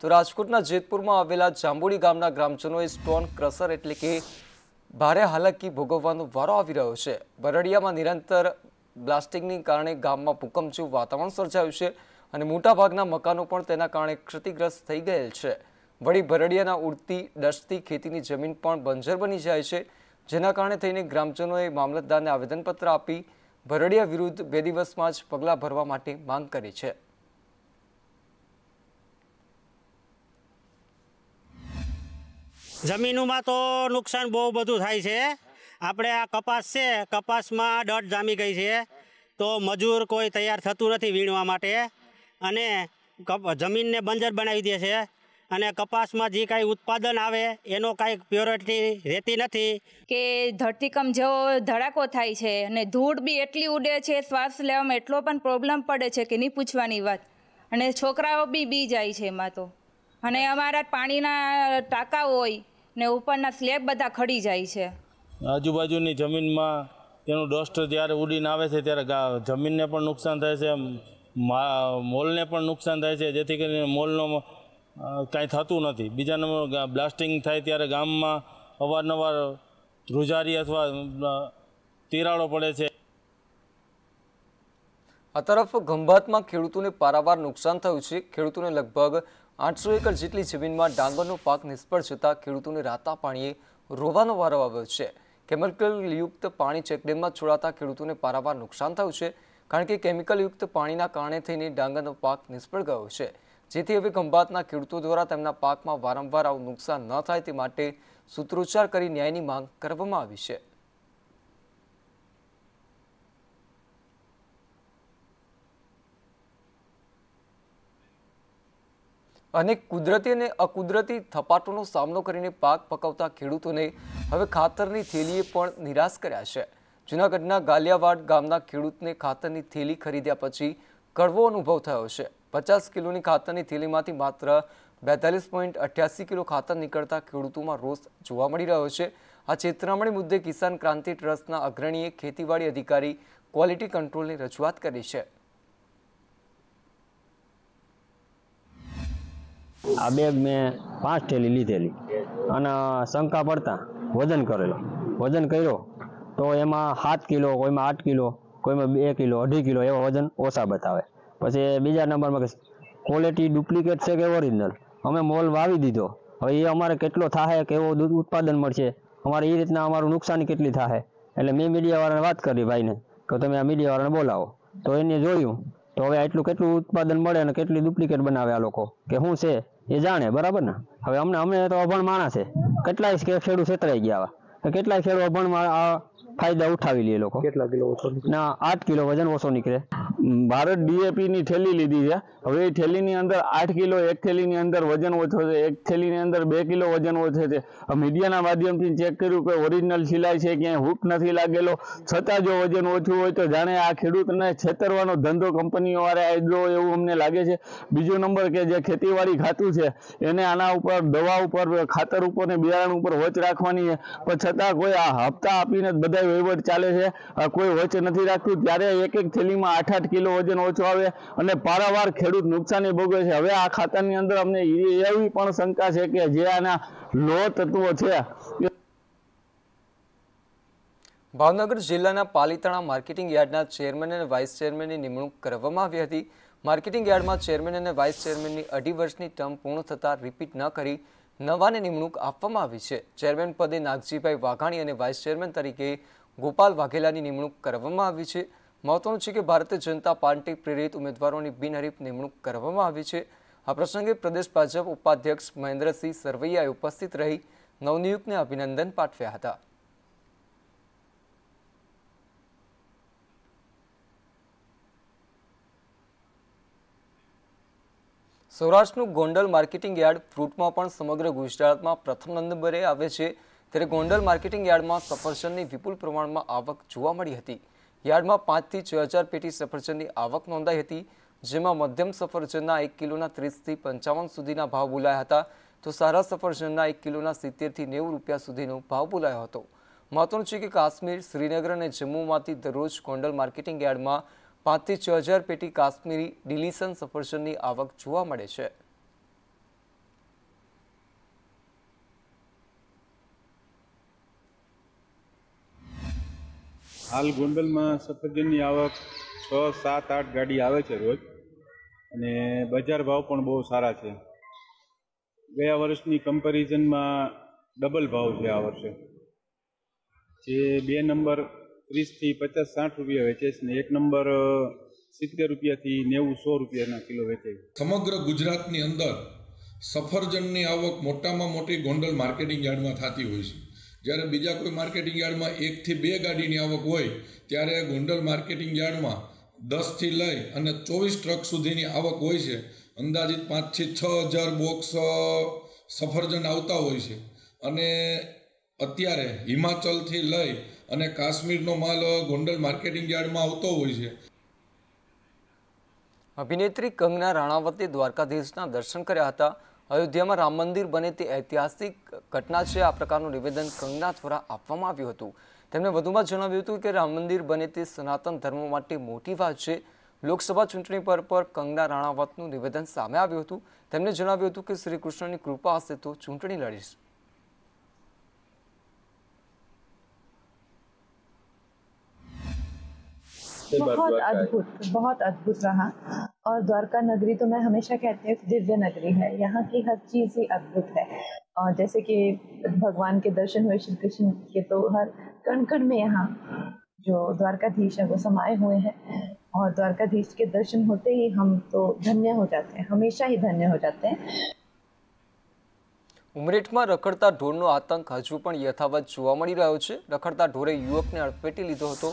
તો રાજકોટના જેતપુરમાં આવેલા જાંબુડી ગામના ગ્રામજનોએ સ્ટોન ક્રશર એટલે કે ભારે હાલાકી ભોગવવાનો વારો આવી રહ્યો છે. બરડિયામાં નિરંતર બ્લાસ્ટિંગની કારણે ગામમાં ભૂકંપ જેવું વાતાવરણ સર્જાયું છે અને મોટાભાગના મકાનો પણ તેના કારણે ક્ષતિગ્રસ્ત થઈ ગયેલ છે. વળી ભરડિયાના ઉડતી, ડસતી ખેતીની જમીન પણ બંજર બની જાય છે, જેના કારણે થઈને ગ્રામજનોએ મામલતદારને આવેદનપત્ર આપી ભરડિયા વિરુદ્ધ બે દિવસમાં જ પગલાં ભરવા માટે માંગ કરી છે. જમીનોમાં તો નુકસાન બહુ બધું થાય છે. આપણે આ કપાસ છે, કપાસમાં દટ જામી ગઈ છે. તો મજૂર કોઈ તૈયાર થતું નથી વીણવા માટે. અને જમીનને બંજર બનાવી દે છે. અને કપાસમાં જે કાંઈ ઉત્પાદન આવે, એનો કાંઈ પ્યોરિટી રહેતી નથી. કે ધરતીકંપ જેવો ધડાકો થાય છે અને ધૂળ બી એટલી ઉડે છે, શ્વાસ લેવામાં એટલો પણ પ્રોબ્લેમ પડે છે કે નહીં પૂછવાની વાત. અને છોકરાઓ બી બી જાય છે એમાં તો. અને અમારા પાણીના ટાંકા હોય ને ઉપરના સ્લેબ બધા ખડી જાય છે. આજુબાજુની જમીનમાં તેનું ડસ્ટ જ્યારે ઉડીને આવે છે ત્યારે ગા- જમીનને પણ નુકસાન થાય છે મા- મોલને પણ નુકસાન થાય છે જેથી કરીને મોલનો કાંઈ થતું નથી. બીજા નંબર બ્લાસ્ટિંગ થાય ત્યારે ગામમાં અવારનવાર ધ્રુજારી અથવા તિરાડો પડે છે. આ તરફ ખંભાતમાં ખેડૂતોને પારાવાર નુકસાન થયું છે. ખેડૂતોને લગભગ આઠસો એકર જેટલી જમીનમાં ડાંગરનો પાક નિષ્ફળ જતા ખેડૂતોને રાતા પાણીએ રોવાનો વારો આવ્યો છે. કેમિકલયુક્ત પાણી ચેકડેમમાં છોડાતા ખેડૂતોને પારાવાર નુકસાન થયું છે, કારણ કે કેમિકલયુક્ત પાણીના કારણે થઈને ડાંગરનો પાક નિષ્ફળ ગયો છે. જેથી હવે ખંભાતના ખેડૂતો દ્વારા તેમના પાકમાં વારંવાર આવું નુકસાન ન થાય તે માટે સૂત્રોચ્ચાર કરી ન્યાયની માંગ કરવામાં આવી છે. અને કુદરતી અને અકુદરતી થપાટોનો સામનો કરીને પાક પકવતા ખેડૂતોને હવે ખાતરની થેલીએ પણ નિરાશ કર્યા છે. જૂનાગઢના ગાલિયાવાડ ગામના ખેડૂતને ખાતરની થેલી ખરીદ્યા પછી કડવો અનુભવ થયો છે. પચાસ કિલોની ખાતરની થેલીમાંથી માત્ર બેતાલીસ પોઈન્ટ અઠ્યાસી કિલો ખાતર નીકળતા ખેડૂતોમાં રોષ જોવા મળી રહ્યો છે. આ છેતરામણી મુદ્દે કિસાન ક્રાંતિ ટ્રસ્ટના અગ્રણીએ ખેતીવાડી અધિકારી ક્વોલિટી કંટ્રોલની રજૂઆત કરી છે. આ બેગ મેં પાંચ થેલી લીધેલી. અને શંકા પડતા વજન કરેલો. વજન કર્યો તો એમાં સાત કિલો, કોઈમાં આઠ કિલો, કોઈમાં બે કિલો, અઢી કિલો એવા વજન ઓછા બતાવે. પછી બીજા નંબરમાં ક્વોલિટી ડુપ્લિકેટ છે કે ઓરિજિનલ અમે મોલ વાવી દીધો. હવે એ અમારે કેટલો થાય કેવો દૂધ ઉત્પાદન મળશે? અમારે એ રીતના અમારું નુકસાની કેટલી થાય એટલે મેં મીડિયાવાળાને વાત કરી ભાઈને કે તમે આ મીડિયાવાળાને બોલાવો. તો એને જોયું, તો હવે આટલું કેટલું ઉત્પાદન મળે અને કેટલી ડુપ્લિકેટ બનાવે આ લોકો? કે શું છે? એ જાણે, બરાબર ને? હવે અમને અમને તો અભણ માણસ છે. કેટલાય ખેડૂત છેતરાઈ ગયા કેટલાય ખેડૂત અભણ ફાયદા ઉઠાવી લે લોકો. કેટલા કિલો ઓછો ના આઠ કિલો વજન ઓછો નીકળે. ભારત ડીએપી ની થેલી લીધી છે. હવે એ થેલીની અંદર આઠ કિલો એક થેલીની અંદર વજન ઓછો છે એક થેલીની અંદર બે કિલો વજન ઓછો છે. મીડિયાના માધ્યમથી ચેક કર્યું કે ઓરિજિનલ સિલાઈ છે ક્યાંય હૂક નથી લાગેલો. છતાં જો વજન ઓછું હોય તો જાણે આ ખેડૂતને છેતરવાનો ધંધો કંપનીઓ વાળા આદરો એવું અમને લાગે છે. બીજો નંબર કે જે ખેતીવાડી ખાતું છે એને આના ઉપર દવા ઉપર ખાતર ઉપર ને બિયારણ ઉપર વચ રાખવાની છે. પણ છતાં કોઈ આ હપ્તા આપીને જ બધા વહીવટ ચાલે છે. કોઈ વચ નથી રાખતું. ત્યારે એક એક થેલીમાં આઠ આઠ કિલો વજન ઓછો આવે અને પારાવાર ખેડૂત નુકસાની ભોગવે છે. હવે આ ખાતાની અંદર અમને એવી પણ શંકા છે કે જે આના લો તત્વો છે. ભાવનગર જિલ્લાના પાલીતાણા માર્કેટિંગ યાર્ડના ચેરમેન અને વાઇસ ચેરમેનની નિમણૂક કરવામાં આવી હતી. માર્કેટિંગ યાર્ડમાં ચેરમેન અને વાઇસ ચેરમેનની અઢી વર્ષની ટર્મ પૂર્ણ થતાં રિપીટ ન કરી નવાને નિમણૂક આપવામાં આવી છે. ચેરમેન પદે નાગજીભાઈ વાઘાણી અને વાઇસ ચેરમેન તરીકે ગોપાલ વાઘેલાની નિમણૂક કરવામાં આવી છે. મહત્વનું છે કે ભારતીય જનતા પાર્ટી પ્રેરિત ઉમેદવારોની બિનહરીફ નિમણૂક કરવામાં આવી છે. આ પ્રસંગે પ્રદેશ ભાજપ ઉપાધ્યક્ષ મહેન્દ્રસિંહ સરવૈયાએ ઉપસ્થિત રહી નવનિયુક્તને અભિનંદન પાઠવ્યા હતા. સૌરાષ્ટ્રનું ગોંડલ માર્કેટિંગ યાર્ડ ફ્રૂટમાં પણ સમગ્ર ગુજરાતમાં પ્રથમ નંબરે આવે છે. ત્યારે ગોંડલ માર્કેટિંગ યાર્ડમાં સફરજનની વિપુલ પ્રમાણમાં આવક જોવા મળી હતી. યાર્ડમાં પાંચથી છ હજાર પેટી સફરજનની આવક નોંધાઈ હતી, જેમાં મધ્યમ સફરજનના એક કિલોના ત્રીસથી પંચાવન સુધીના ભાવ બોલાયા હતા. તો સારા સફરજનના એક કિલોના સિત્તેરથી નેવું રૂપિયા સુધીનો ભાવ બોલાયો હતો. મહત્વનું છે કે કાશ્મીર, શ્રીનગર અને જમ્મુમાંથી દરરોજ ગોંડલ માર્કેટિંગ યાર્ડમાં પાંચથી છ હજાર પેટી કાશ્મીરી ડિલિશન સફરજનની આવક જોવા મળે છે. હાલ ગોંડલમાં સફરજનની આવક છ, સાત, આઠ ગાડી આવે છે રોજ અને બજાર ભાવ પણ બહુ સારા છે. ગયા વર્ષની કમ્પેરિઝનમાં ડબલ ભાવ છે આ વર્ષે. જે બે નંબર ત્રીસથી પચાસ, સાઠ રૂપિયા વેચે છે ને એક નંબર સિત્તેર રૂપિયાથી નેવું, સો રૂપિયાના કિલો વેચે સમગ્ર ગુજરાતની અંદર સફરજનની આવક મોટામાં મોટી ગોંડલ માર્કેટિંગ યાર્ડમાં થતી હોય છે. જ્યારે બીજા કોઈ માર્કેટિંગ યાર્ડમાં એકથી બે ગાડીની આવક હોય, ત્યારે ગોંડલ માર્કેટિંગ યાર્ડમાં દસથી લઈ અને ચોવીસ ટ્રક સુધીની આવક હોય છે. અંદાજિત પાંચથી છ હજાર બોક્સ સફરજન આવતા હોય છે. અને અત્યારે હિમાચલથી લઈ અને કાશ્મીરનો માલ ગોંડલ માર્કેટિંગ યાર્ડમાં આવતો હોય છે. અભિનેત્રી કંગના રાણાવતે દ્વારકાધીશના દર્શન કર્યા હતા. અયોધ્યામાં રામ મંદિર બને તે ઐતિહાસિક ઘટના છે. આ પ્રકારનું નિવેદન કંગના દ્વારા આપવામાં આવ્યું હતું. તેમણે વધુમાં જણાવ્યું હતું કે રામ મંદિર બને તે સનાતન ધર્મ માટે મોટી વાત છે. લોકસભા ચૂંટણી પર પર કંગના રાણાવતનું નિવેદન સામે આવ્યું હતું. તેમણે જણાવ્યું હતું કે શ્રી કૃષ્ણની કૃપા હશે તો ચૂંટણી લડીશ. बहुत अद्भुत बहुत अद्भुत रहा और द्वारका नगरी तो मैं हमेशा कहती हूँ दिव्य नगरी है यहाँ की हर चीज़ ही अद्भुत है और जैसे कि भगवान के दर्शन हुए श्री कृष्ण के तो हर कण कण में यहाँ जो द्वारकाधीश है वो समाये हुए हैं और द्वारकाधीश के दर्शन होते ही हम तो धन्य हो जाते हैं हमेशा ही धन्य हो जाते हैं ઉમરેઠમાં રખડતા ઢોરનો આતંક હજુ પણ યથાવત જોવા મળી રહ્યો છે રખડતા ઢોરે યુવકને અડફેટી લીધો હતો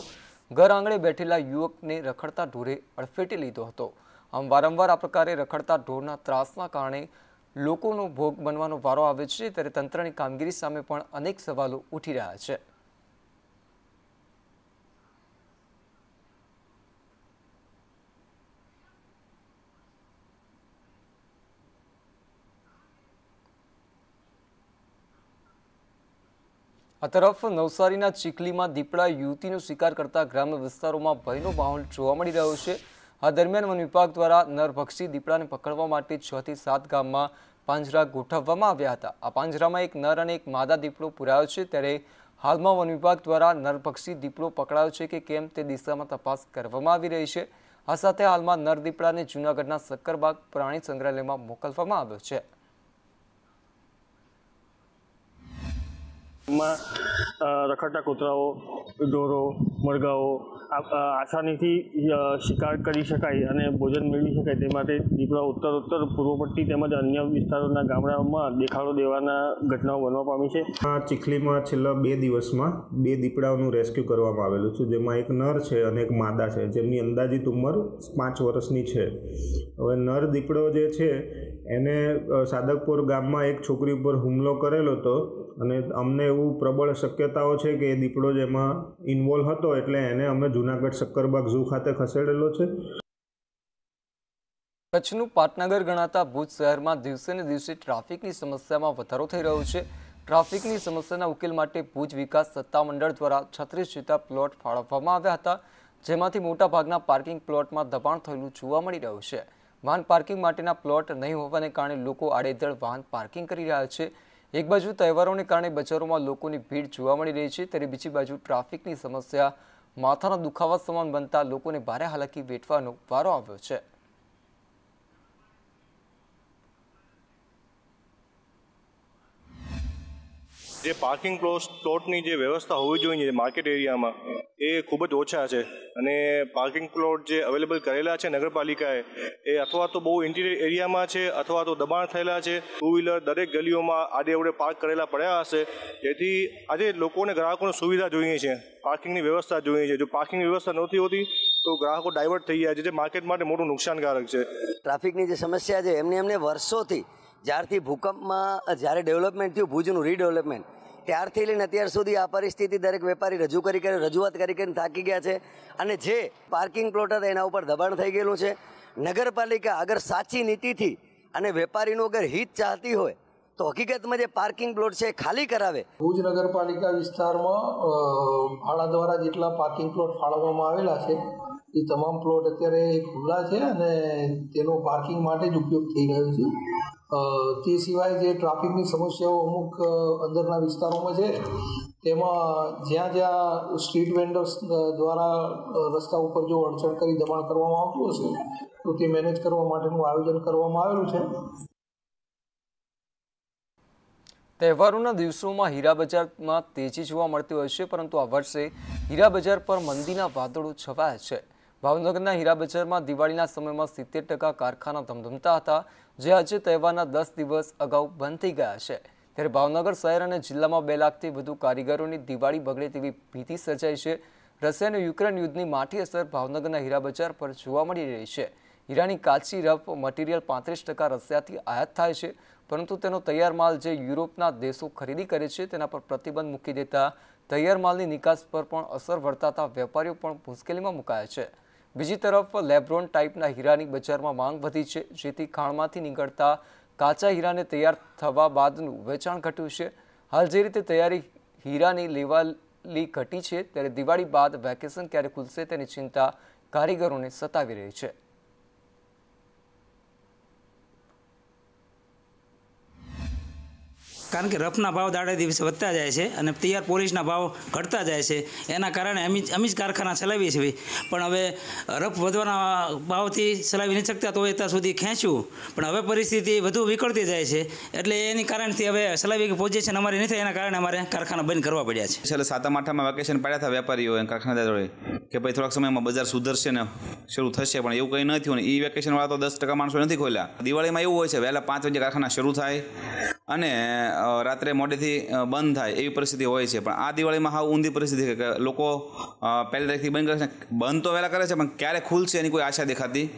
ઘર આંગણે બેઠેલા યુવકને રખડતા ઢોરે અડફેટી લીધો હતો. આમ વારંવાર આ પ્રકારે રખડતા ઢોરના ત્રાસના કારણે લોકોનો ભોગ બનવાનો વારો આવે છે, ત્યારે તંત્રની કામગીરી સામે પણ અનેક સવાલો ઉઠી રહ્યા છે. આ તરફ નવસારીના ચીખલીમાં દીપડા યુવતીનો શિકાર કરતા ગ્રામ્ય વિસ્તારોમાં ભયનો માહોલ જોવા મળી રહ્યો છે. આ દરમિયાન વન વિભાગ દ્વારા નરભક્ષી દીપડાને પકડવા માટે છ થી સાત ગામમાં પાંજરા ગોઠવવામાં આવ્યા હતા. આ પાંજરામાં એક નર અને એક માદા દીપડો પુરાયો છે. ત્યારે હાલમાં વન વિભાગ દ્વારા નરભક્ષી દીપડો પકડાયો છે કે કેમ તે દિશામાં તપાસ કરવામાં આવી રહી છે. આ સાથે હાલમાં નર દીપડાને જૂનાગઢના સક્કરબાગ પ્રાણી સંગ્રહાલયમાં મોકલવામાં આવ્યો છે. માં રખડતા કૂતરાઓ, ઢોરો, મરઘાઓ આસાનીથી શિકાર કરી શકાય અને ભોજન મેળવી શકાય તે માટે દીપડા ઉત્તરોત્તર પૂર્વ પટ્ટી તેમજ અન્ય વિસ્તારોના ગામડાઓમાં દેખાડો દેવાના ઘટનાઓ બનવા પામી છે. આ ચીખલીમાં છેલ્લા બે દિવસમાં બે દીપડાઓનું રેસ્ક્યુ કરવામાં આવેલું છે, જેમાં એક નર છે અને એક માદા છે, જેમની અંદાજિત ઉંમર પાંચ વર્ષની છે. હવે નર દીપડો જે છે, એને સાદકપુર ગામમાં એક છોકરી ઉપર હુમલો કરેલો હતો અને અમને એવું પ્રબળ શક્યતાઓ છે કે એ દીપડો જેમાં ઇન્વોલ્વ હતો એટલે એને અમે જુનાગઢ શક્કરબાગ ઝૂ ખાતે ખસેડેલો છે. કચ્છનું પાટનગર ગણાતા ભુજ શહેરમાં દિવસે ને દિવસે ટ્રાફિકની સમસ્યામાં વધારો થઈ રહ્યો છે. ટ્રાફિકની સમસ્યાના ઉકેલ માટે ભુજ વિકાસ સત્તામંડળ દ્વારા છત્રીસ જેટલા પ્લોટ ફાળવવામાં આવ્યા હતા, જેમાંથી મોટાભાગના પાર્કિંગ પ્લોટમાં દબાણ થયેલું જોવા મળી રહ્યું છે. વાહન પાર્કિંગ માટેના પ્લોટ નહીં હોવાને કારણે લોકો આડેધડ વાહન પાર્કિંગ કરી રહ્યા છે. એક બાજુ તહેવારોને કારણે બજારોમાં લોકોની ભીડ જોવા મળી રહી છે, ત્યારે બીજી બાજુ ટ્રાફિકની સમસ્યા, માથાના દુખાવા સમાન બનતા લોકોને ભારે હાલાકી વેઠવાનો વારો આવ્યો છે. જે પાર્કિંગ પ્લોટ પ્લોટની જે વ્યવસ્થા હોવી જોઈએ માર્કેટ એરિયામાં એ ખૂબ જ ઓછા છે. અને પાર્કિંગ પ્લોટ જે અવેલેબલ કરેલા છે નગરપાલિકાએ, એ અથવા તો બહુ ઇન્ટિરિયર એરિયામાં છે, અથવા તો દબાણ થયેલા છે ટુ વ્હીલર દરેક ગલીઓમાં આડે અવડે પાર્ક કરેલા પડ્યા હશે. જેથી આજે લોકોને ગ્રાહકોને સુવિધા જોઈએ છે પાર્કિંગની વ્યવસ્થા જોઈએ છે. જો પાર્કિંગની વ્યવસ્થા નથી હોતી, તો ગ્રાહકો ડાયવર્ટ થઈ જાય છે, જે માર્કેટ માટે મોટું નુકસાનકારક છે. ટ્રાફિકની જે સમસ્યા છે, એમને એમને વર્ષોથી જ્યારથી ભૂકંપમાં, જ્યારે ડેવલપમેન્ટ થયું, ભુજનું રીડેવલપમેન્ટ ત્યારથી લઈને અત્યાર સુધી આ પરિસ્થિતિ દરેક વેપારી રજૂ કરી કરી, રજૂઆત કરી કરીને થાકી ગયા છે. અને જે પાર્કિંગ પ્લોટ હતા એના ઉપર દબાણ થઈ ગયેલું છે. નગરપાલિકા અગર સાચી નીતિથી અને વેપારીનું અગર હિત ચાહતી હોય, તો હકીકતમાં જે પાર્કિંગ પ્લોટ છે એ ખાલી કરાવે. ભુજ નગરપાલિકા વિસ્તારમાં ભાડા દ્વારા જેટલા પાર્કિંગ પ્લોટ ફાળવવામાં આવેલા છે, એ તમામ પ્લોટ અત્યારે ખુલ્લા છે અને તેનો પાર્કિંગ માટે જ ઉપયોગ થઈ રહ્યો છે. તે સિવાય જે ટ્રાફિકની સમસ્યાઓ અમુક અંદરના વિસ્તારોમાં છે, તેમાં જ્યાં જ્યાં સ્ટ્રીટ વેન્ડર્સ દ્વારા રસ્તા ઉપર જો અડચણ કરી દબાણ કરવામાં આવતું હશે, તો તે મેનેજ કરવા માટેનું આયોજન કરવામાં આવેલું છે. તહેવારોના દિવસોમાં હીરા બજારમાં તેજી જોવા મળતી હોય છે, પરંતુ આ વર્ષે હીરા બજાર પર મંદીના વાદળો છવાયા છે. ભાવનગરના હીરા બજારમાં દિવાળીના સમયમાં સિત્તેર ટકા કારખાના ધમધમતા હતા, જે આજે તહેવારના દસ દિવસ અગાઉ બંધ થઈ ગયા છે. ત્યારે ભાવનગર શહેર અને જિલ્લામાં બે લાખથી વધુ કારીગરોની દિવાળી બગડે તેવી ભીતિ સર્જાઈ છે. રશિયા અને યુક્રેન યુદ્ધની માઠી અસર ભાવનગરના હીરા બજાર પર જોવા મળી રહી છે. હીરાની કાચી રફ મટીરિયલ પાંત્રીસ ટકા રશિયાથી આયાત થાય છે, પરંતુ તેનો તૈયાર માલ જે યુરોપના દેશો ખરીદી કરે છે તેના પર પ્રતિબંધ મૂકી દેતા તૈયાર માલની નિકાસ પર પણ અસર વર્તાતા વેપારીઓ પણ મુશ્કેલીમાં મુકાયા છે. બીજી તરફ, લેબ્રોન ટાઈપના હીરાની બજારમાં માંગ વધી છે, જેથી ખાણમાંથી નીકળતા કાચા હીરાને તૈયાર થવા બાદનું વેચાણ ઘટ્યું છે. હાલ જે રીતે તૈયારી હીરાની લેવાલી ઘટી છે, ત્યારે દિવાળી બાદ વેકેશન ક્યારે ખુલશે તેની ચિંતા કારીગરોને સતાવી રહી છે. કારણ કે રફના ભાવ દાડે દિવસે વધતા જાય છે અને તૈયાર પોલીસના ભાવ ઘટતા જાય છે. એના કારણે અમે અમી જ કારખાના ચલાવીએ છીએ. પણ હવે રફ વધવાના ભાવથી ચલાવી નહીં શકતા, તો એ ત્યાં સુધી ખેંચ્યું પણ હવે પરિસ્થિતિ વધુ વિકળતી જાય છે. એટલે એની કારણથી હવે ચલાવી પોઝિશન અમારી નથી, એના કારણે અમારે કારખાના બંધ કરવા પડ્યા છે. છેલ્લે સાતમ આઠમાં વેકેશન પાડ્યા હતા વેપારીઓ કારખાના કારખાનાદારોએ કે ભાઈ થોડાક સમયમાં બજાર સુધરશે ને શરૂ થશે, પણ એવું કંઈ ન થયું. ને એ વેકેશનવાળા તો દસ ટકા માણસો નથી ખોલ્યા. દિવાળીમાં એવું હોય છે, વહેલા પાંચ વાગે કારખાના શરૂ થાય. અને રાત્રે મોડેથી બંધ થાય એવી પરિસ્થિતિ હોય છે. પણ આ દિવાળીમાં હાવ ઊંધી પરિસ્થિતિ કે લોકો પહેલી તારીખથી બંધ કરે છે. બંધ તો વહેલા કરે છે, પણ ક્યારે ખુલશે એની કોઈ આશા દેખાતી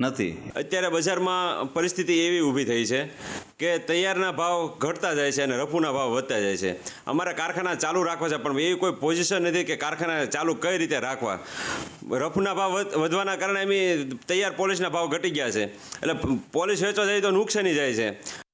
નથી. અત્યારે બજારમાં પરિસ્થિતિ એવી ઊભી થઈ છે કે તૈયારના ભાવ ઘટતા જાય છે અને રફુના ભાવ વધતા જાય છે. અમારા કારખાના ચાલુ રાખવા છે, પણ એવી કોઈ પોઝિશન નથી કે કારખાના ચાલુ કઈ રીતે રાખવા. રફના ભાવ વધ- વધવાના કારણે એમ તૈયાર પોલીસના ભાવ ઘટી ગયા છે. એટલે પોલીસ વેચવા જાય તો નુકસાની જાય છે.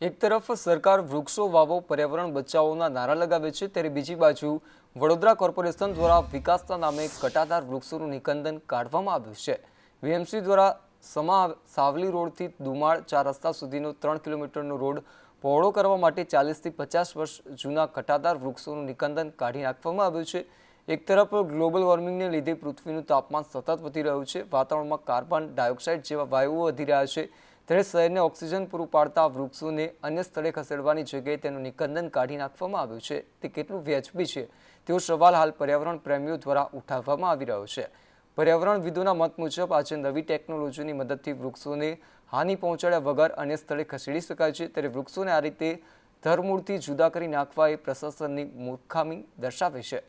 એક તરફ સરકાર વૃક્ષો, વાવો, પર્યાવરણ બચાવોના નારા લગાવે છે, ત્યારે બીજી બાજુ વડોદરા કોર્પોરેશન દ્વારા વિકાસના નામે કટાદાર વૃક્ષોનું નિકંદન કાઢવામાં આવ્યું છે. વીએમસી દ્વારા સમા સાવલી રોડથી દુમાળ ચાર રસ્તા સુધીનો ત્રણ કિલોમીટરનો રોડ પહોળો કરવા માટે ચાલીસથી પચાસ વર્ષ જૂના કટાદાર વૃક્ષોનું નિકંદન કાઢી નાખવામાં આવ્યું છે. એક તરફ ગ્લોબલ વોર્મિંગને લીધે પૃથ્વીનું તાપમાન સતત વધી રહ્યું છે. વાતાવરણમાં કાર્બન ડાયોક્સાઇડ જેવા વાયુઓ વધી રહ્યા છે. ત્યારે શહેરને ઓક્સિજન પૂરું પાડતા વૃક્ષોને અન્ય સ્થળે ખસેડવાની જગ્યાએ તેનું નિકંદન કાઢી નાખવામાં આવ્યું છે. તે કેટલું વ્યાજબી છે તેવો સવાલ હાલ પર્યાવરણ પ્રેમીઓ દ્વારા ઉઠાવવામાં આવી રહ્યો છે. પર્યાવરણવિદોના મત મુજબ આજે નવી ટેકનોલોજીની મદદથી વૃક્ષોને હાનિ પહોંચાડ્યા વગર અન્ય સ્થળે ખસેડી શકાય છે. ત્યારે વૃક્ષોને આ રીતે ધરમૂળથી જુદા કરી નાખવા એ પ્રશાસનની મૂર્ખામી દર્શાવે છે.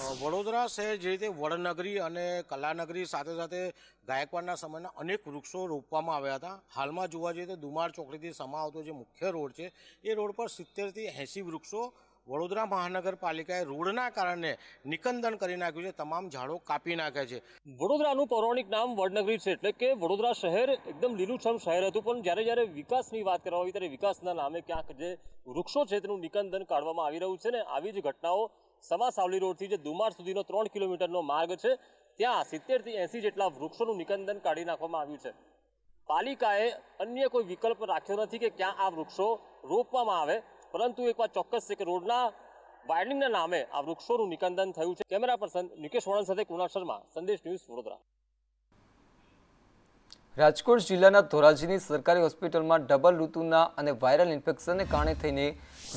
વડોદરા શહેર જે રીતે વડનગરી અને કલાનગરી સાથે સાથે ગાયકવાડના સમયના અનેક વૃક્ષો રોપવામાં આવ્યા હતા. હાલમાં જોવા જઈએ તો દુમાર ચોકડીથી સમા આવતો જે મુખ્ય રોડ છે, એ રોડ પર સિત્તેરથી એંસી વૃક્ષો વડોદરા મહાનગરપાલિકાએ રોડના કારણે નિકંદન કરી નાખ્યું છે, તમામ ઝાડો કાપી નાખ્યા છે. વડોદરાનું પૌરાણિક નામ વડનગરી છે એટલે કે વડોદરા શહેર એકદમ લીલુંછમ શહેર હતું, પણ જ્યારે જ્યારે વિકાસની વાત કરવામાં આવી ત્યારે વિકાસના નામે ક્યાંક જે વૃક્ષો છે તેનું નિકંદન કાઢવામાં આવી રહ્યું છે ને, આવી જ ઘટનાઓ સમા સાવલી રોડથી જે દુમાર સુધીનો ત્રણ કિલોમીટરનો માર્ગ છે, ત્યાં સિત્તેરથી એંસી જેટલા વૃક્ષોનું નિકંદન કાઢી નાખવામાં આવ્યું છે. પાલિકાએ અન્ય કોઈ વિકલ્પ રાખ્યો નથી કે ક્યાં આ વૃક્ષો રોપવામાં આવે, પરંતુ એકવાર ચોક્કસ છે કે રોડના વાયરિંગના નામે આ વૃક્ષોનું નિકંદન થયું છે. કેમેરા પર્સન નિકેશ વણન સાથે કુણાલ શર્મા, સંદેશ ન્યૂઝ વડોદરા. રાજકોટ જિલ્લાના ધોરાજીની સરકારી હોસ્પિટલમાં ડબલ ઋતુના અને વાયરલ ઇન્ફેક્શનને કારણે થઈને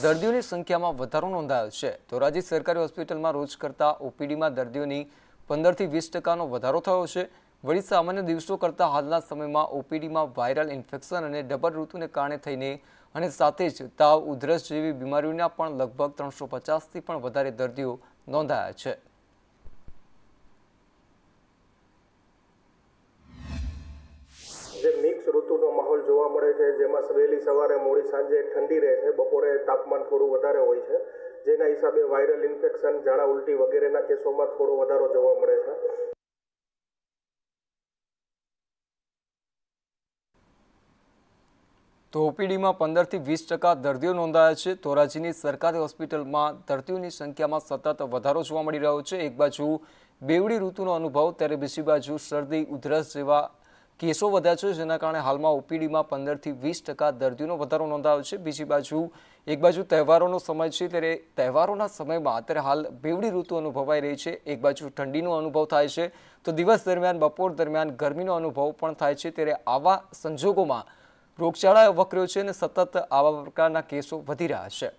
દર્દીઓની સંખ્યામાં વધારો નોંધાયો છે. ધોરાજી સરકારી હોસ્પિટલમાં રોજ કરતાં ઓપીડીમાં દર્દીઓની પંદરથી વીસ ટકાનો વધારો થયો છે. વળી સામાન્ય દિવસો કરતાં હાલના સમયમાં ઓપીડીમાં વાયરલ ઇન્ફેક્શન અને ડબલ ઋતુને કારણે થઈને અને સાથે જ તાવ, ઉધરસ જેવી બીમારીઓના પણ લગભગ ત્રણસો પચાસથી પણ વધારે દર્દીઓ નોંધાયા છે. જોવા મળે છે. જેમાં વહેલી સવારે મોડી સાંજે ઠંડી રહે છે. બપોરે તાપમાન થોડું વધારે હોય છે. જેના હિસાબે વાયરલ ઇન્ફેક્શન, ઝાડા, ઉલટી વગેરેના કેસોમાં થોડો વધારો જોવા મળે છે. તો ઓપીડીમાં પંદરથી વીસ ટકા દર્દીઓ નોંધાયા છે. ધોરાજીની સરકારી હોસ્પિટલમાં દર્દીઓની સંખ્યામાં સતત વધારો જોવા મળી રહ્યો છે. એક બાજુ બેવડી ઋતુનો અનુભવ, ત્યારે બીજી બાજુ શરદી, ઉધરસ જેવા કેસો વધ્યા છે, જેના કારણે હાલમાં ઓપીડીમાં પંદરથી વીસ ટકા દર્દીઓનો વધારો નોંધાયો છે. બીજી બાજુ, એક બાજુ તહેવારોનો સમય છે, ત્યારે તહેવારોના સમયમાં અત્યારે હાલ બેવડી ઋતુ અનુભવાઈ રહી છે. એક બાજુ ઠંડીનો અનુભવ થાય છે, તો દિવસ દરમિયાન, બપોર દરમિયાન ગરમીનો અનુભવ પણ થાય છે, ત્યારે આવા સંજોગોમાં રોગચાળા વકર્યો છે અને સતત આવા પ્રકારના કેસો વધી રહ્યા છે.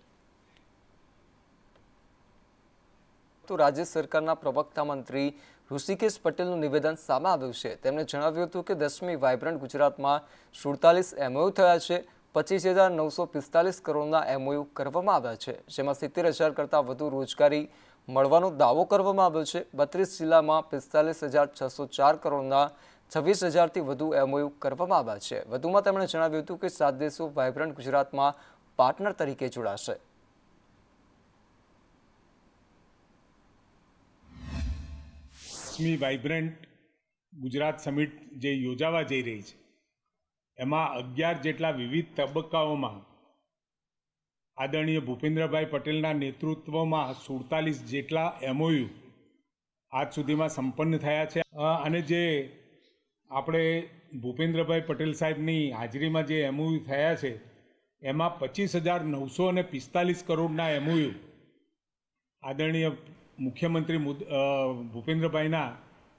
તો રાજ્ય સરકારના પ્રવક્તા મંત્રી ઋષિકેશ પટેલનું નિવેદન સામે આવ્યું છે. તેમણે જણાવ્યું હતું કે દસમી વાયબ્રન્ટ ગુજરાતમાં સુડતાલીસ એમઓયુ થયા છે. પચીસ હજાર નવસો પિસ્તાલીસ કરોડના એમઓયુ કરવામાં આવ્યા છે. જેમાં સિત્તેર હજાર કરતાં વધુ રોજગારી મળવાનો દાવો કરવામાં આવ્યો છે. બત્રીસ જિલ્લામાં પિસ્તાલીસ હજાર છસો ચાર કરોડના છવ્વીસ હજારથી વધુ એમઓયુ કરવામાં આવ્યા છે. વધુમાં તેમણે જણાવ્યું હતું કે સાત દેશો વાયબ્રન્ટ ગુજરાતમાં પાર્ટનર તરીકે જોડાશે. દસમી વાઇબ્રન્ટ ગુજરાત સમિટ જે યોજાવા જઈ રહી છે. એમાં અગિયાર જેટલા વિવિધ તબક્કાઓમાં આદરણીય ભૂપેન્દ્રભાઈ પટેલના નેતૃત્વમાં સુડતાલીસ જેટલા એમઓયુ આજ સુધીમાં સંપન્ન થયા છે. અને જે આપણે ભૂપેન્દ્રભાઈ પટેલ સાહેબની હાજરીમાં જે એમઓયુ થયા છે, એમાં પચીસ હજાર નવસો અને પિસ્તાલીસ કરોડના એમઓયુ આદરણીય મુખ્યમંત્રી ભૂપેન્દ્રભાઈના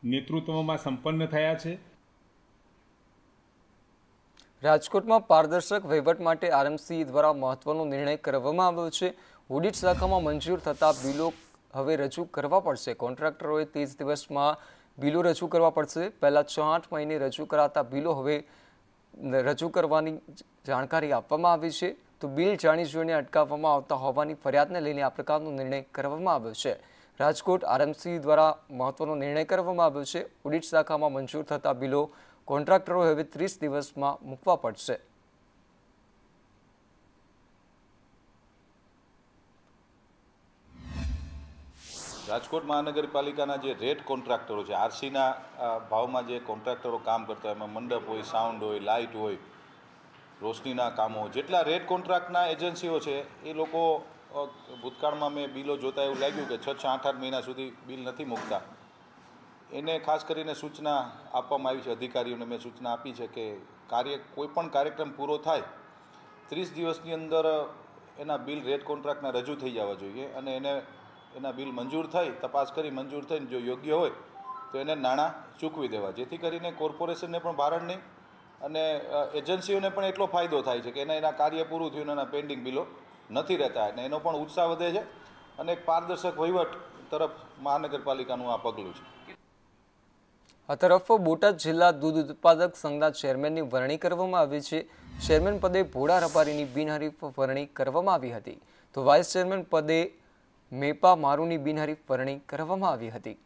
નેતૃત્વમાં સંપન્ન થયા છે. રાજકોટમાં પારદર્શક વહીવટ માટે આરએમસી દ્વારા મહત્વનો નિર્ણય કરવામાં આવ્યો છે. ઓડિટ શાખામાં મંજૂર થતા બિલો હવે રજૂ કરવા પડશે. કોન્ટ્રાક્ટરોએ તે દિવસમાં બિલો રજૂ કરવા પડશે. પહેલાં છ મહિને રજૂ કરાતા બિલો હવે રજૂ કરવાની જાણકારી આપવામાં આવી છે. તો બિલ જાણી જોઈને અટકાવવામાં આવતા હોવાની ફરિયાદને લઈને આ પ્રકારનો નિર્ણય કરવામાં આવ્યો છે. રાજકોટ આરએમસી દ્વારા મહત્વનો નિર્ણય કરવામાં આવ્યો છે. ઓડિટ શાખામાં મંજૂર થતા બિલો કોન્ટ્રાક્ટરો હવે ત્રીસ દિવસમાં મૂકવા પડશે. રાજકોટ મહાનગરપાલિકાના જે રેટ કોન્ટ્રાક્ટરો છે, આરસીના ભાવમાં જે કોન્ટ્રાક્ટરો કામ કરતા હોય, એમાં મંડપ હોય, સાઉન્ડ હોય, લાઇટ હોય, રોશનીના કામો જેટલા રેટ કોન્ટ્રાક્ટના એજન્સીઓ છે, એ લોકો ભૂતકાળમાં મેં બિલો જોતા એવું લાગ્યું કે છ છ આઠ આઠ મહિના સુધી બિલ નથી મૂકતા. એને ખાસ કરીને સૂચના આપવામાં આવી છે, અધિકારીઓને મેં સૂચના આપી છે કે કાર્ય કોઈપણ કાર્યક્રમ પૂરો થાય, ત્રીસ દિવસની અંદર એના બિલ રેટ કોન્ટ્રાક્ટના રજૂ થઈ જવા જોઈએ અને એને, એના બિલ મંજૂર થઈ તપાસ કરી મંજૂર થઈને જો યોગ્ય હોય, તો એને નાણાં ચૂકવી દેવા. જેથી કરીને કોર્પોરેશનને પણ ભારણ નહીં અને એજન્સીઓને પણ એટલો ફાયદો થાય છે કે એના એના કાર્ય પૂરું થયું એના પેન્ડિંગ બિલો નથી રહેતા અને એનો પણ ઉત્સાહ વધે છે અને એક પારદર્શક વહીવટ તરફ મહાનગરપાલિકાનું આ પગલું છે. આ તરફ બોટાદ જિલ્લા દૂધ ઉત્પાદક સંઘના ચેરમેનની વરણી કરવામાં આવી છે. ચેરમેન પદે ભોળા રપારીની બિનહરીફ વરણી કરવામાં આવી હતી. તો વાઇસ ચેરમેન પદે મેપા મારુની બિનહરીફ વરણી કરવામાં આવી હતી.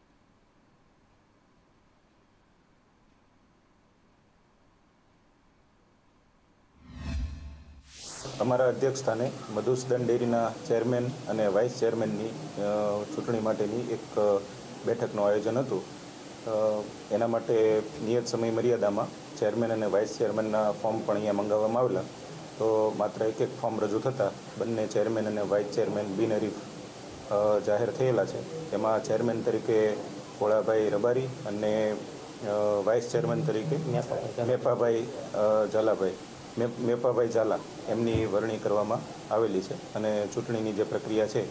અમારા અધ્યક્ષ સ્થાને મધુસૂદન ડેરીના ચેરમેન અને વાઇસ ચેરમેનની ચૂંટણી માટેની એક બેઠકનું આયોજન હતું. એના માટે નિયત સમય મર્યાદામાં ચેરમેન અને વાઇસ ચેરમેનના ફોર્મ પણ અહીંયા મંગાવવામાં આવેલા. તો માત્ર એક એક ફોર્મ રજૂ થતાં બંને ચેરમેન અને વાઇસ ચેરમેન બિનહરીફ જાહેર થયેલા છે. એમાં ચેરમેન તરીકે ભોળાભાઈ રબારી અને વાઇસ ચેરમેન તરીકે મેપાભાઈ ઝાલાભાઈ. મેપાભાઈ ઝાલા એમની વરણી કરવામાં આવેલી છે અને ચૂંટણીની જે પ્રક્રિયા છે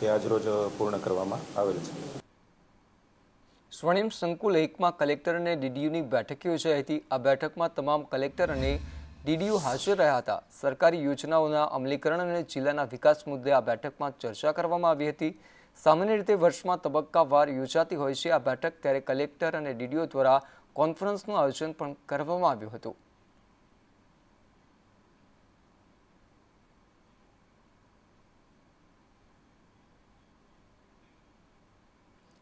તે આજરોજ પૂર્ણ કરવામાં આવેલ છે. સ્વર્ણિમ સંકુલ એકમાં કલેક્ટર અને ડીડીયુની બેઠક યોજાઈ હતી આ બેઠકમાં તમામ કલેક્ટર અને ડીડીયુ હાજર રહ્યા હતા. સરકારી યોજનાઓના અમલીકરણ અને જિલ્લાના વિકાસ મુદ્દે આ બેઠકમાં ચર્ચા કરવામાં આવી હતી. સામાન્ય રીતે વર્ષમાં તબક્કાવાર યોજાતી હોય છે આ બેઠક, ત્યારે કલેક્ટર અને ડીડીઓ દ્વારા કોન્ફરન્સનું આયોજન પણ કરવામાં આવ્યું હતું.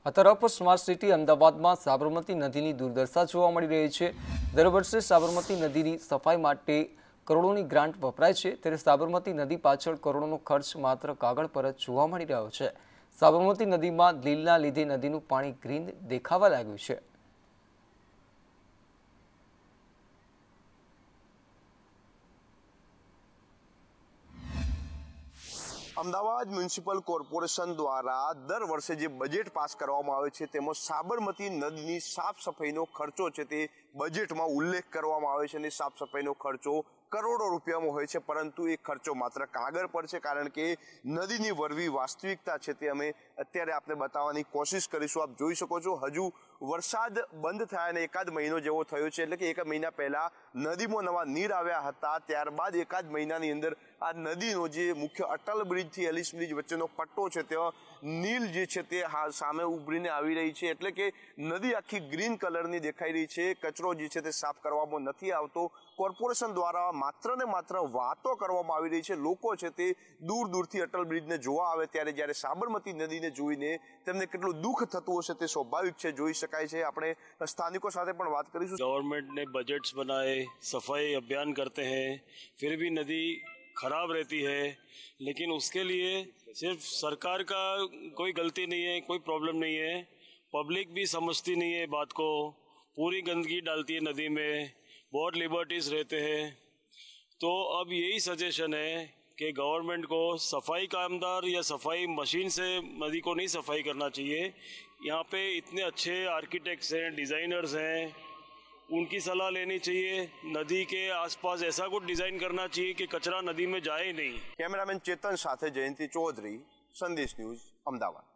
આ તરફ સ્માર્ટ સિટી અમદાવાદમાં સાબરમતી નદીની દુર્દશા જોવા મળી રહી છે. દર વર્ષે સાબરમતી નદીની સફાઈ માટે કરોડોની ગ્રાન્ટ વપરાય છે. ત્યારે સાબરમતી નદી પાછળ કરોડોનો ખર્ચ માત્ર કાગળ પર જ જોવા મળી રહ્યો છે. સાબરમતી નદીમાં લીલના લીધે નદીનું પાણી ગ્રીન દેખાવા લાગ્યું છે. અમદાવાદ મ્યુનિસિપલ કોર્પોરેશન દ્વારા દર વર્ષે જે બજેટ પાસ કરવામાં આવે છે તેમાં સાબરમતી નદીની સાફ સફાઈનો ખર્ચો છે તે બજેટમાં ઉલ્લેખ કરવામાં આવે છે અને સાફ સફાઈનો ખર્ચો કરોડો રૂપિયામાં હોય છે, પરંતુ એ ખર્ચો માત્ર કાગળ પર છે, કારણ કે નદીની વરવી વાસ્તવિકતા છે તે અમે અત્યારે આપને બતાવવાની કોશિશ કરીશું. આપ જોઈ શકો છો, હજુ વરસાદ બંધ થયા અને એકાદ મહિનો જેવો થયો છે. એટલે કે એક મહિના પહેલા નદીમાં નવા નીર આવ્યા હતા. ત્યારબાદ એકાદ મહિનાની અંદર આ નદીનો જે મુખ્ય અટલ બ્રિજથી એલિસ બ્રિજ વચ્ચેનો પટ્ટો છે, ત્યાં નીલ જે છે તે સામે ઉભરીને આવી રહી છે. એટલે કે નદી આખી ગ્રીન કલરની દેખાઈ રહી છે. કચરો જે છે તે સાફ કરવામાં નથી આવતો. કોર્પોરેશન દ્વારા માત્ર ને માત્ર વાતો કરવામાં આવી રહી છે. લોકો છે તે દૂર દૂરથી અટલ બ્રિજને જોવા આવે ત્યારે જ્યારે સાબરમતી નદીને જોઈને તેમને કેટલું દુઃખ થતું હશે તે સ્વાભાવિક છે. જોઈ શકાય છે. આપણે સ્થાનિકો સાથે પણ વાત કરીશું. ગવર્મેન્ટને બજેટ્સ બનાવે, સફાઈ અભિયાન કરતે હૈ, ફિર ભી નદી खराब रहती है, लेकिन उसके लिए सिर्फ़ सरकार का कोई गलती नहीं है, कोई प्रॉब्लम नहीं है। पब्लिक भी समझती नहीं है बात को। पूरी गंदगी डालती है नदी में, बहुत लिबर्टीज रहते हैं। तो अब यही सजेशन है कि गवर्नमेंट को सफ़ाई कामदार या सफ़ाई मशीन से नदी को नहीं सफ़ाई करना चाहिए। यहाँ पे इतने अच्छे आर्किटेक्ट्स हैं डिज़ाइनर्स हैं उनकी सलाह लेनी चाहिए नदी के आसपास ऐसा कुछ डिज़ाइन करना चाहिए कि कचरा नदी में जाए नहीं કેમેરામેન ચેતન સાથે જયંતિ ચૌધરી સંદેશ ન્યૂઝ અમદાવાદ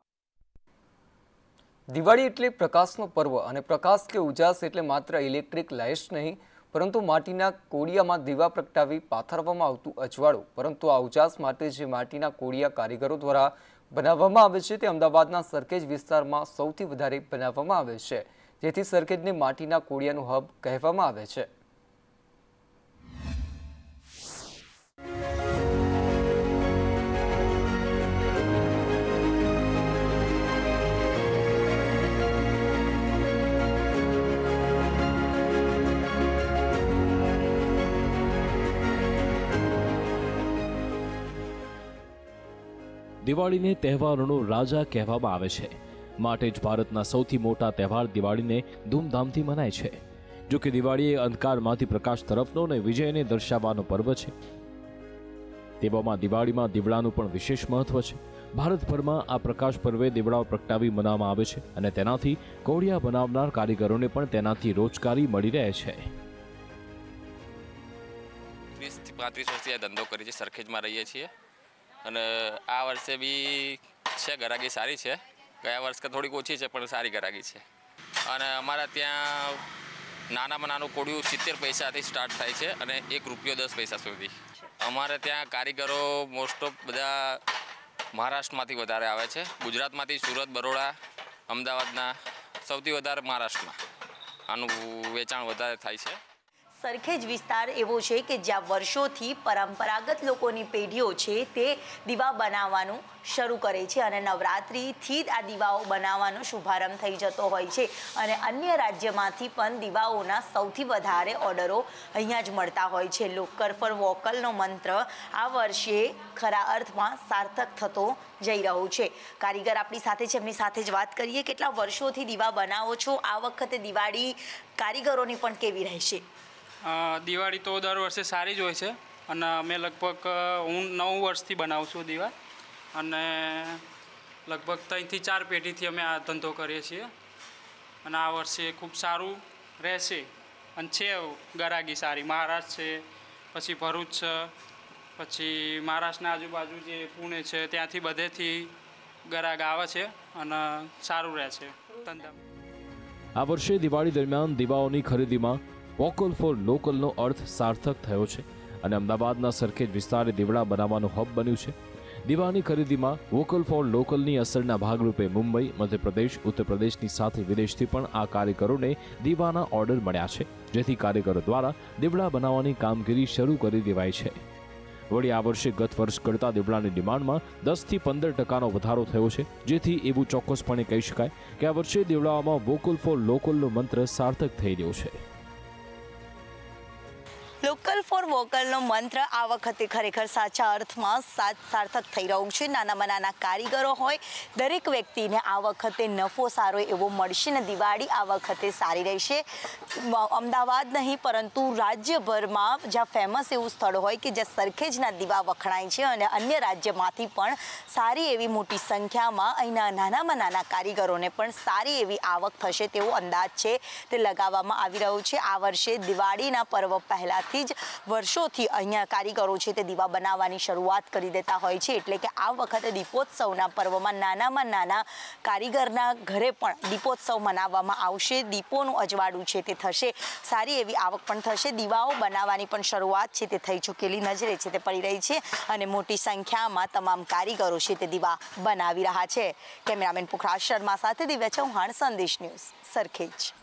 દિવાળી એટલે પ્રકાશનો પર્વ અને પ્રકાશ કે ઉજાસ એટલે માત્ર ઇલેક્ટ્રિક લાઇટ્સ નહીં પરંતુ માટીના કોડિયામાં દીવા પ્રગટાવી પાથરવામાં આવતું અજવાળું પરંતુ આ ઉજાસ માટે જે માટીના કોડિયા કારીગરો દ્વારા બનાવવામાં આવે છે તે અમદાવાદના સરખેજ વિસ્તારમાં સૌથી વધારે બનાવવામાં આવે છે જેથી સરખેજને માટીના કોડિયાનું હબ કહેવામાં આવે છે. દિવાળીને તહેવારોનો રાજા કહેવામાં આવે છે. માટે જ ભારતના સૌથી મોટા તહેવાર દિવાળીને ધૂમધામથી મનાય છે. જો કે દિવાળી એ અંધકારમાંથી પ્રકાશ તરફનો અને વિજયને દર્શાવવાનો પર્વ છે. તેવામાં દિવાળીમાં દીવડાનું પણ વિશેષ મહત્વ છે. ભારતભરમાં આ પ્રકાશ પર્વે દીવડાઓ પ્રગટાવી મનાવવામાં આવે છે અને તેનાથી કોડિયા બનાવનાર કારીગરોને પણ તેનાથી રોજગારી મળી રહે છે. ત્રીસથી પાંત્રીસ વર્ષથી આ ધંધો કરીએ છીએ, સરખેજમાં રહીએ છીએ. અને આ વર્ષે બી છે ગરાગી સારી છે. ગયા વર્ષ કરતાં થોડીક ઓછી છે, પણ સારી ગરાગી છે. અને અમારા ત્યાં નાનામાં નાનું કોડિયું સિત્તેર પૈસાથી સ્ટાર્ટ થાય છે અને એક રૂપિયો દસ પૈસા સુધી. અમારે ત્યાં કારીગરો મોસ્ટ ઓફ બધા મહારાષ્ટ્રમાંથી વધારે આવે છે. ગુજરાતમાંથી સુરત, બરોડા, અમદાવાદના સૌથી વધારે મહારાષ્ટ્રમાં આનું વેચાણ વધારે થાય છે. સરખેજ વિસ્તાર એવો છે કે જ્યાં વર્ષોથી પરંપરાગત લોકોની પેઢીઓ છે તે દીવા બનાવવાનું શરૂ કરે છે અને નવરાત્રિથી જ આ દીવાઓ બનાવવાનો શુભારંભ થઈ જતો હોય છે. અને અન્ય રાજ્યમાંથી પણ દીવાઓના સૌથી વધારે ઓર્ડરો અહીંયા જ મળતા હોય છે. લોકર ફોર વોકલનો મંત્ર આ વર્ષે ખરા અર્થમાં સાર્થક થતો જઈ રહ્યો છે. કારીગર આપણી સાથે છે. એમની સાથે જ વાત કરીએ. કેટલા વર્ષોથી દીવા બનાવો છો? આ વખતે દિવાળી કારીગરોની પણ કેવી રહેશે? દિવાળી તો દર વર્ષે સારી જ હોય છે. અને અમે લગભગ હું નવ વર્ષથી બનાવું છું દીવા અને લગભગ ત્રણથી ચાર પેઢીથી અમે આ ધંધો કરીએ છીએ. અને આ વર્ષે ખૂબ સારું રહેશે. અને છે ગરાગી સારી. મહારાષ્ટ્ર છે, પછી ભરૂચ છે, પછી મહારાષ્ટ્રના આજુબાજુ જે પુણે છે, ત્યાંથી બધેથી ગરાગ આવે છે અને સારું રહે છે. ધંધા આ વર્ષે દિવાળી દરમિયાન દીવાઓની ખરીદીમાં વોકલ ફોર લોકલનો અર્થ સાર્થક થયો છે અને અમદાવાદના સરખેજ વિસ્તારે દીવડા બનાવવાનું હબ બન્યું છે. દીવાની ખરીદીમાં વોકલ ફોર લોકલની અસરના ભાગરૂપે મુંબઈ, મધ્યપ્રદેશ ઉત્તર પ્રદેશની સાથે વિદેશથી પણ આ કારીગરોને દીવાના ઓર્ડર મળ્યા છે, જેથી કારીગરો દ્વારા દીવડા બનાવવાની કામગીરી શરૂ કરી દેવાઈ છે. વળી આ વર્ષે ગત વર્ષ કરતાં દીવડાની ડિમાન્ડમાં દસથી પંદર ટકાનો વધારો થયો છે, જેથી એવું ચોક્કસપણે કહી શકાય કે આ વર્ષે દીવડાઓમાં વોકલ ફોર લોકલનો મંત્ર સાર્થક થઈ રહ્યો છે. લોકલ ફોર વોકલનો મંત્ર આ વખતે ખરેખર સાચા અર્થમાં સાર્થક થઈ રહ્યું છે. નાનામાં નાના કારીગરો હોય, દરેક વ્યક્તિને આ વખતે નફો સારો એવો મળશે ને દિવાળી આ વખતે સારી રહેશે. અમદાવાદ નહીં, પરંતુ રાજ્યભરમાં જ્યાં ફેમસ એવું સ્થળ હોય કે જ્યાં સરખેજના દીવા વખણાય છે અને અન્ય રાજ્યમાંથી પણ સારી એવી મોટી સંખ્યામાં અહીંના નાનામાં નાના કારીગરોને પણ સારી એવી આવક થશે તેવો અંદાજ છે. તે લગાવવામાં આવી રહ્યો છે. આ વર્ષે દિવાળીના પર્વ પહેલાંથી જ વર્ષોથી અહીંયા કારીગરો છે તે દીવા બનાવવાની શરૂઆત કરી દેતા હોય છે. એટલે કે આ વખતે દીપોત્સવના પર્વમાં નાનામાં નાના કારીગરના ઘરે પણ દીપોત્સવ મનાવવામાં આવશે. દીપોનું અજવાળું છે તે થશે. સારી એવી આવક પણ થશે. દીવાઓ બનાવવાની પણ શરૂઆત છે તે થઈ ચૂકેલી નજરે છે તે પડી રહી છે અને મોટી સંખ્યામાં તમામ કારીગરો છે તે દીવા બનાવી રહ્યા છે. કેમેરામેન પુખરાજ શર્મા સાથે દિવ્યા ચૌહાણ, સંદેશ ન્યૂઝ, સરખેજ.